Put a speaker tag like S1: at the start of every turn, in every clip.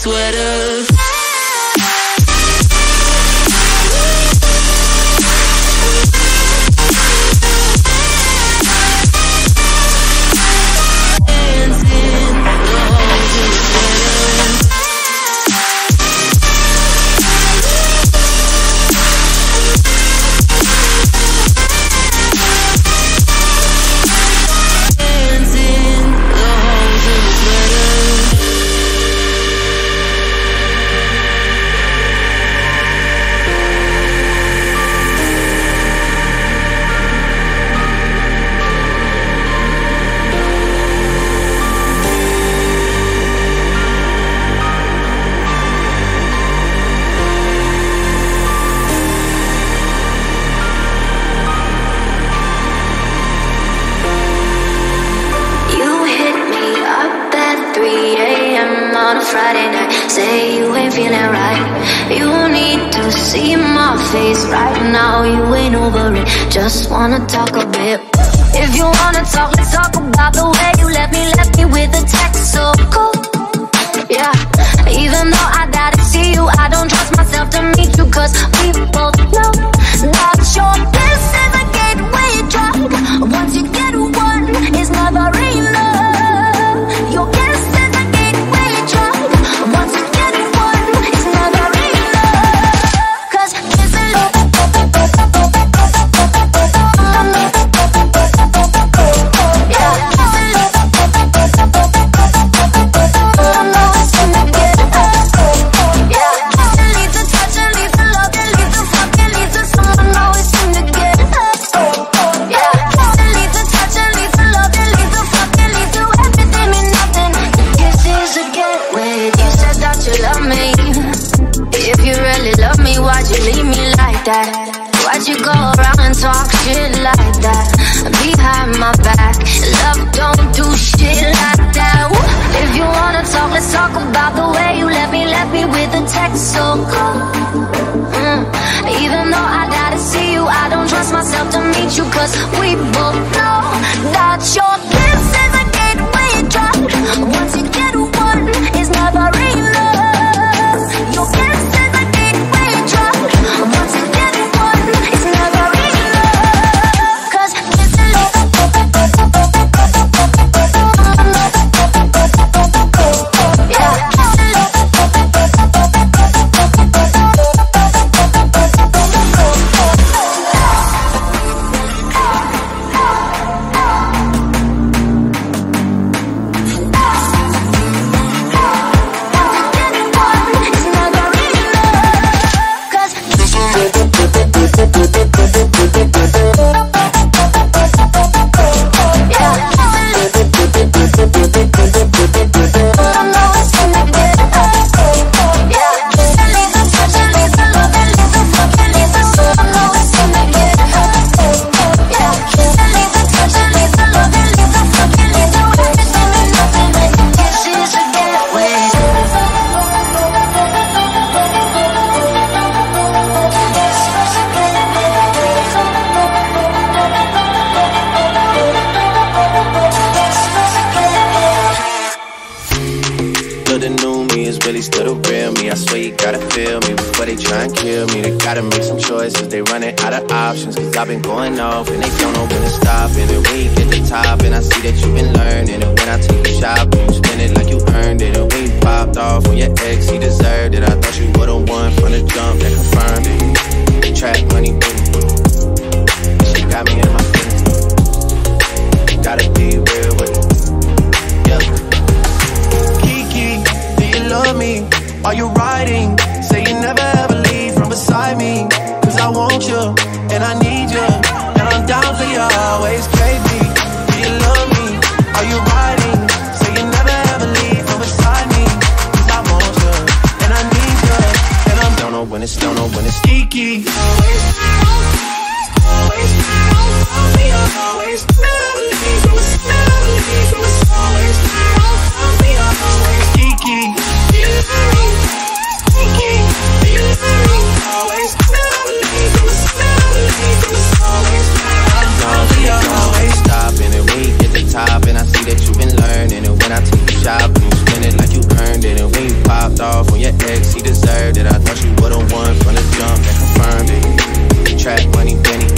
S1: sweater.
S2: just wanna talk a bit. If you wanna talk, let's talk about the way you left me Left me with a text. So cool, yeah. Even though I gotta see you, I don't trust myself to meet you Cause we both know that you're gotta
S3: feel me before they try and kill me. They gotta make some choices, they running out of options. Cause I've been going off and they don't know when to stop. And then we hit the top, and I see that you've been learning. And when I take you shopping, you spend it like you earned it. And we popped off on your ex, he deserved it. I thought you were the one from the jump that confirmed it. Trap money, boom. She got me in my feelings. Gotta be real with it. Yeah. Kiki, do you love me? Are you riding? Say you never ever leave from beside me. Cause I want you, and I need you, and I'm down for
S4: you always, baby. Do you love me? Are you riding? Say you never ever leave from beside me. Cause
S3: I want you, and I need you, and I'm down on when it's down on when it's geeky. Always, always, always, always, always, always, always. I take you spend it like you earned it. And when you popped off on your ex he deserved it. I thought you would've won from the jump that confirmed it. Trap money Benny.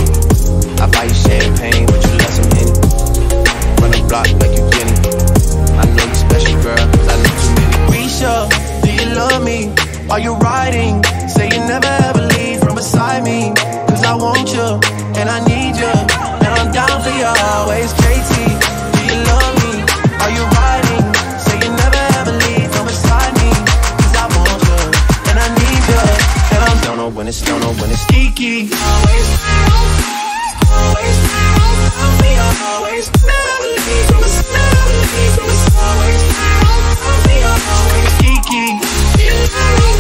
S3: I buy you champagne but you let some Henny. Run the block like you Jenny I know you special girl cause I know too many
S4: Risha, do you love me? Are you riding? Say you never ever leave from beside me. Cause I want you and I need you And I'm down for you always
S3: don't know when it's
S4: geeky Always, always, always, always always, always, Geeky,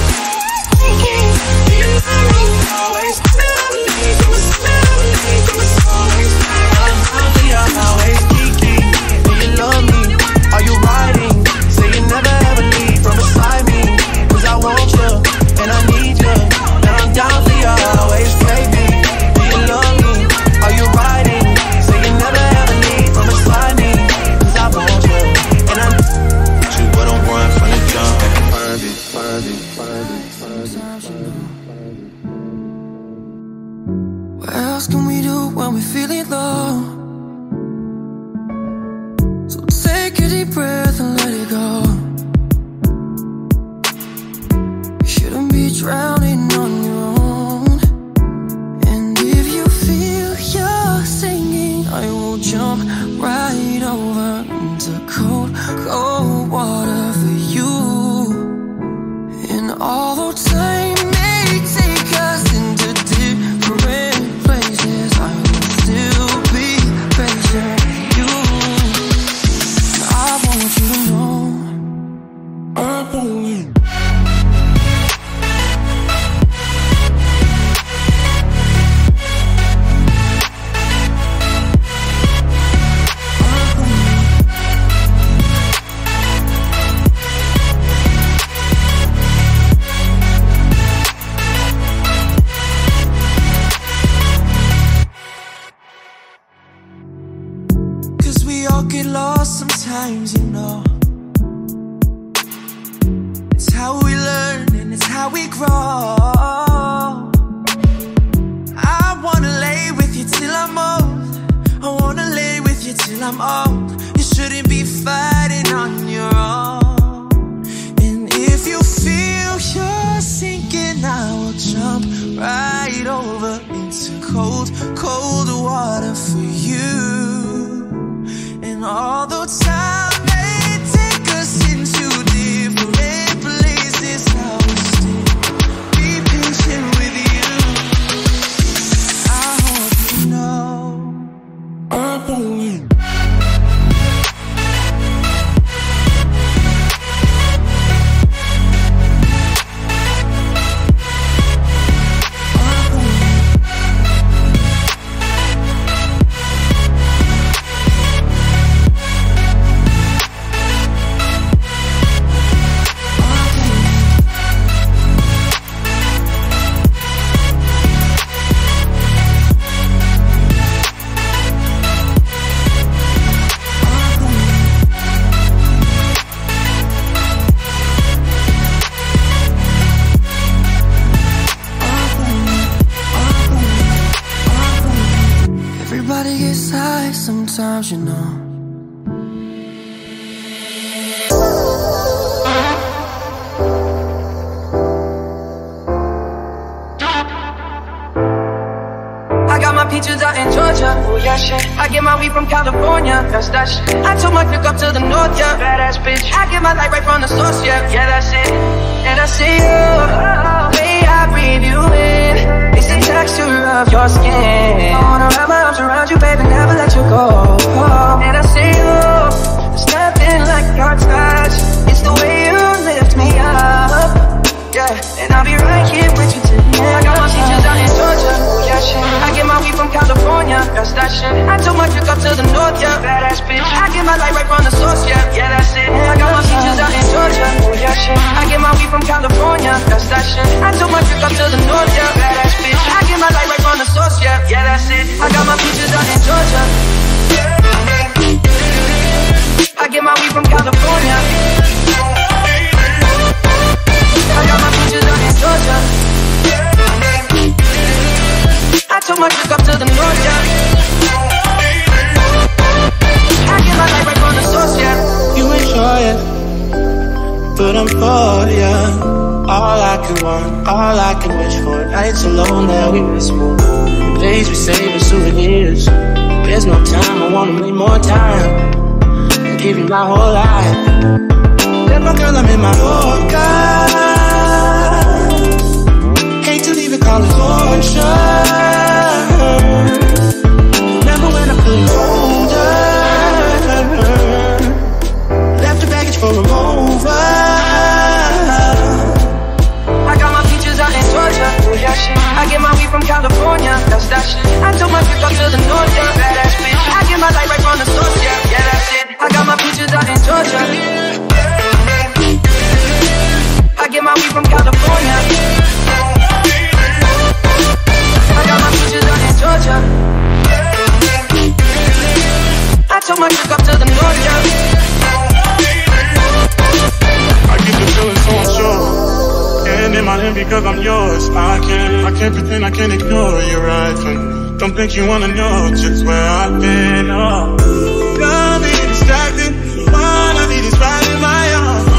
S5: right over into cold, cold water for you. And although time gets sometimes, you know.
S6: I got my peaches out in Georgia, oh yeah shit. I get my weed from California, that's that shit. I took my click up to the north, yeah, badass bitch. I get my light right from the source, yeah, yeah that's it. And I see you, way I breathe you in texture of your skin. I wanna wrap my arms around you, baby, never let you go. Oh, And I see you, there's nothing like your touch. It's the way you lift me up, yeah And I'll be right here with you till the end. I got my teachers out in Georgia, oh yeah, shit. I get my weed from California, that's that shit. I took my trip up to the north, yeah, badass bitch. I get my light right from the source, yeah, yeah, that's it. I got my teachers out in Georgia, oh yeah, shit. I get my weed from California, that's that shit. I took my trip up to the north that's. I got my features out in Georgia. I get my weed from California. I got my features out in Georgia. I took my trip up to the north, yeah. I get my light right from the source, yeah.
S5: You enjoy it, but I'm for ya. All I can want, all I can wish for. Nights alone that we miss more. Days we save as souvenirs. There's no time, I wanna make more time. And give you my whole life. Let my girl, I'm in my Yorker. Hate to leave it, call it torture.
S7: Don't think you wanna know just where I've been. Oh, distracted. Be right in my arms.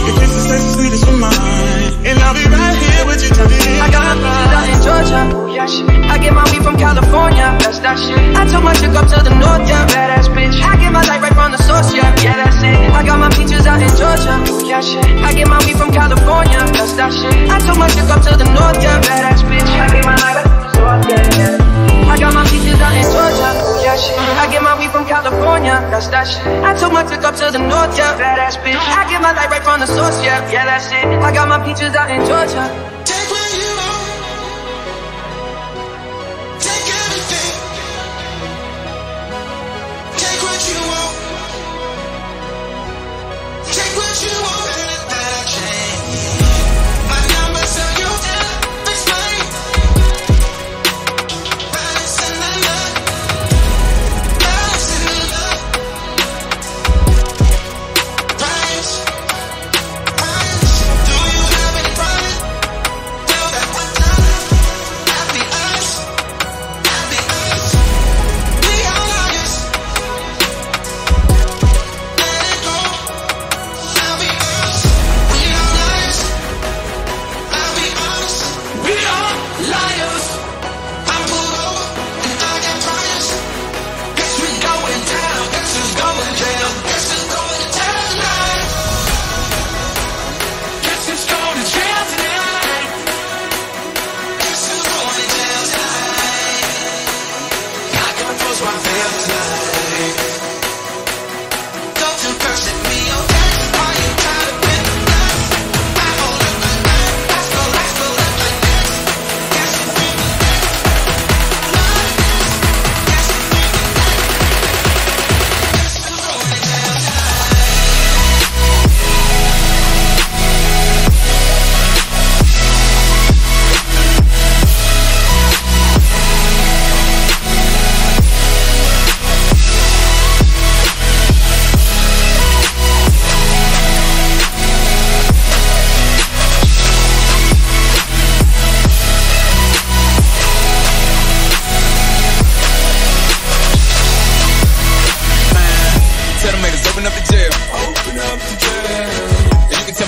S7: Of mine, and I'll be right here with you till the end.
S6: I got in Georgia. Yeah, shit. I get my weed from California. That's that shit. I took my chick up to the north, yeah. Badass bitch. I get my light right from the source, yeah. Yeah, that's it. I got my features out in Georgia. Yeah, shit. I get my weed from California. That's that shit. I took my chick up to the north, yeah. Badass bitch. I get my light the source, yeah. Yeah, that's it. I got my features out in Georgia.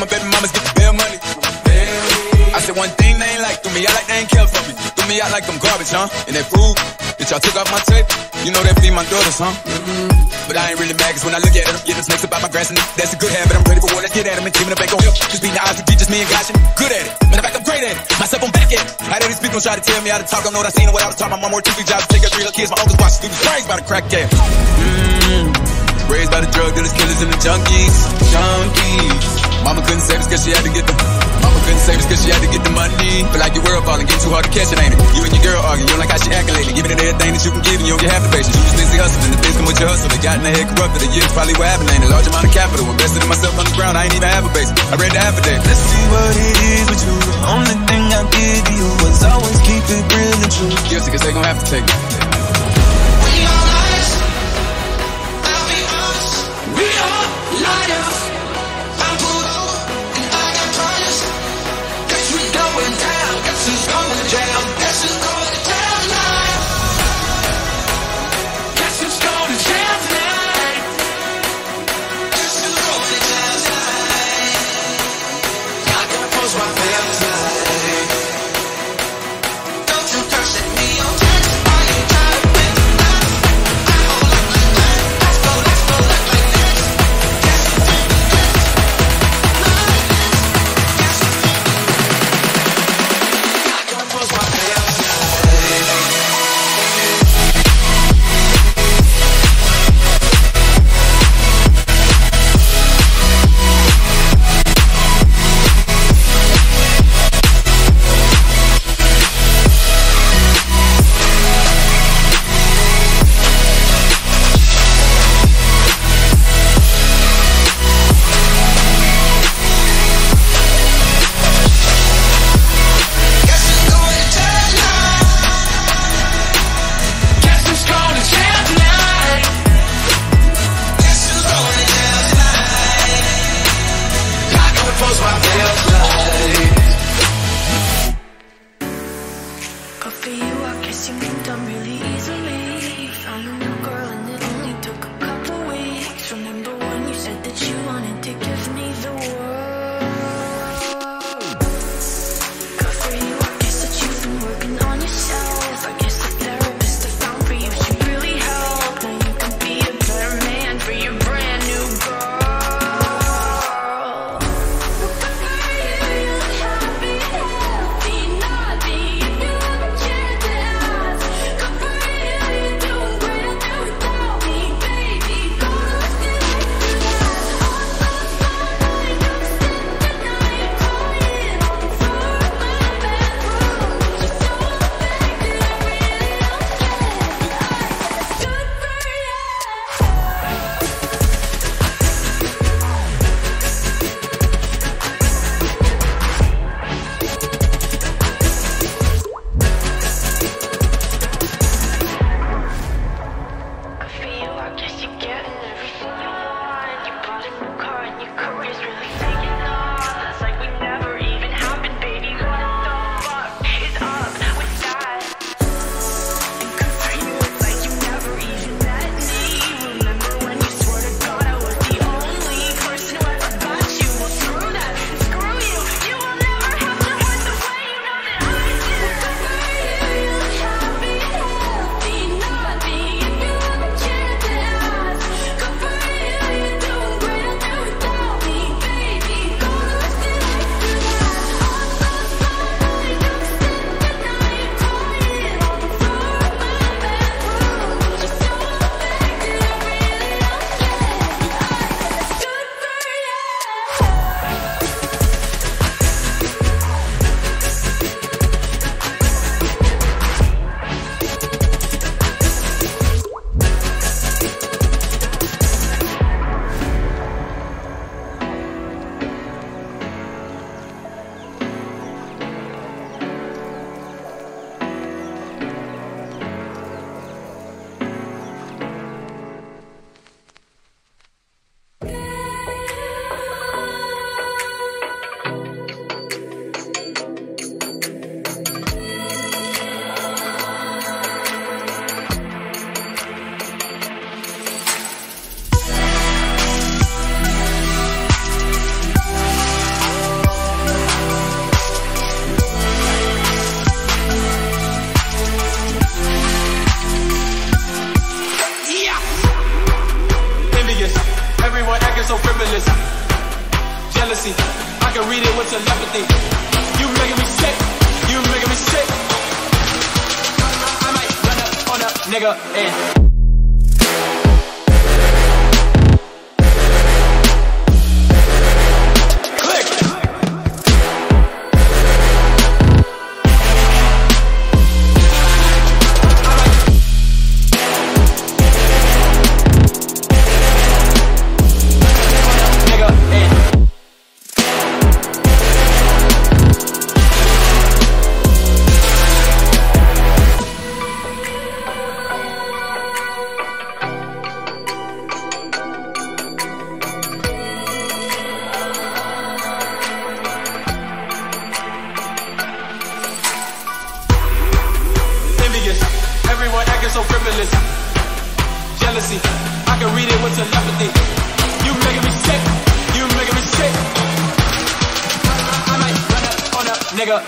S8: My
S9: baby mamas get the bail money. I said one thing they ain't like, threw me out like they ain't care for me. Threw me out like them garbage, huh? And that food that y'all took off my tape, you know that feed my daughters, huh? But I ain't really mad, cause when I look at it, I'm getting snakes about my grass, and that's a good habit. I'm ready for war, let's get at 'em and keeping the bank on hill. Just beating the odds, we just me and Gotcha. Good at it. Matter of fact, I'm great at it. Myself, I'm back at it. How did these people try to tell me how to talk? I know what I seen and what I was taught. My mom worked two, three jobs, take care of three little kids. My uncle's watching through the springs by the crack cat. Mm. Raised by the drug dealers, killers, and the junkies. Junkies. Mama couldn't save us cause she had to get the. Mama
S10: couldn't save us cause she had to get the money. Feel like your world falling, getting too hard to catch it, ain't it? You and your girl arguing, you don't like how she acting lately. Giving it everything that you can give and you don't get half the patience. You just busy hustling, the things come with your hustle. They got in their head corrupted, the years probably what happened, ain't a large amount of capital. Invested in myself on the ground, I ain't even have a base. I read the affidavit.
S11: Let's see what it is with you. The only thing I did to you was always keep it real and true.
S10: Guilty cause they gon' have to take it.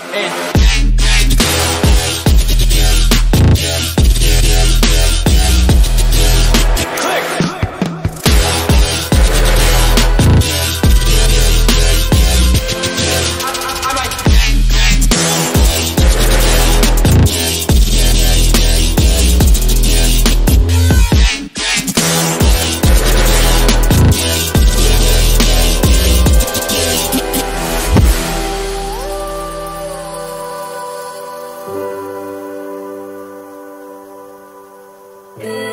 S12: And.
S13: Yeah.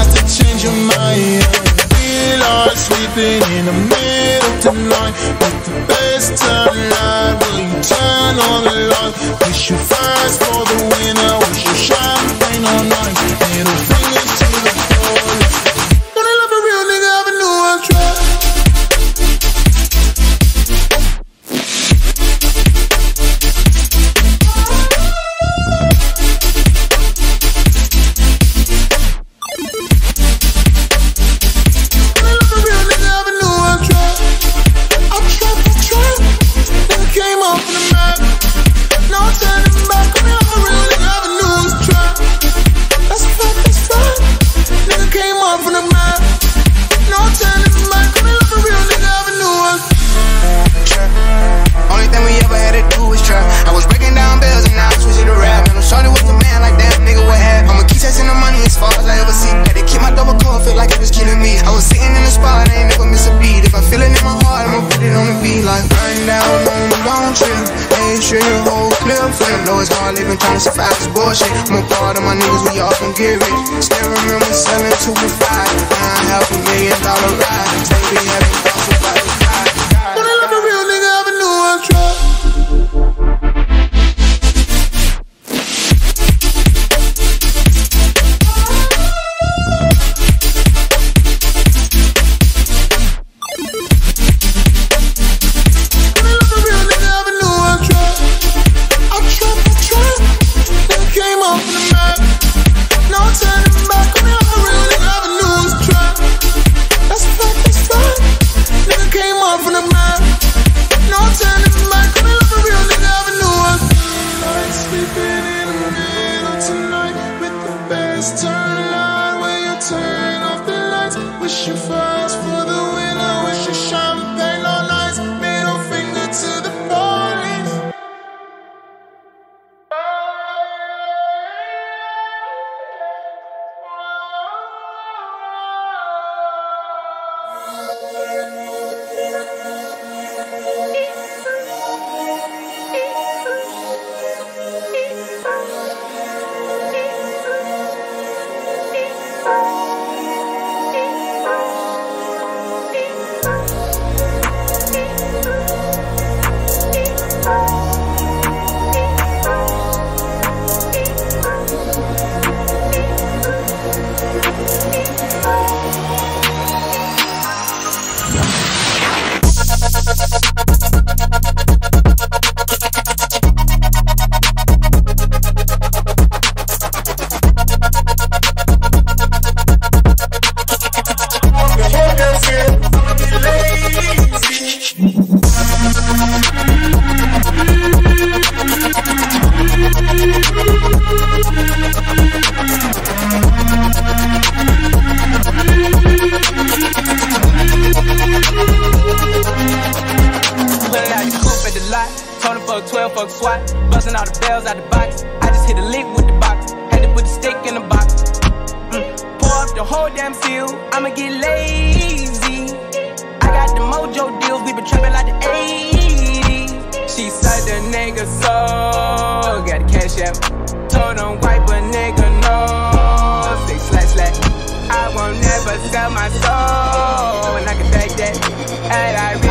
S14: fast to change your mind. We are sleeping in the middle tonight. But the best time life. Will you turn on the light? Push you fast for
S15: Mon part of my niggas, we all gon' get rich.
S16: And I